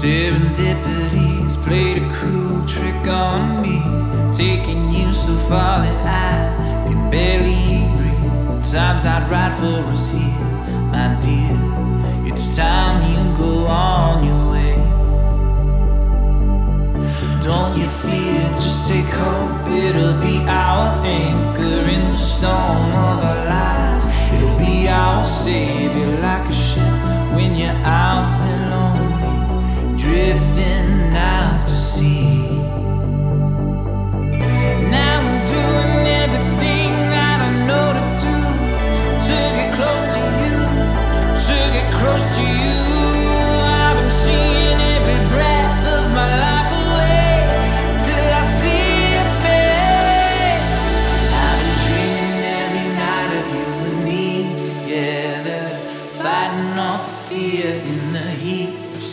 Serendipities played a cruel trick on me, taking you so far that I can barely breathe. The times I'd ride for us here, my dear. It's time you go on your way. Don't you fear, just take hope. It'll be our anchor in the storm of our lives. It'll be our savior like a ship when you're out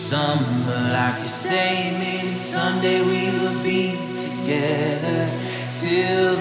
summer. Like you say, maybe someday we will be together. Till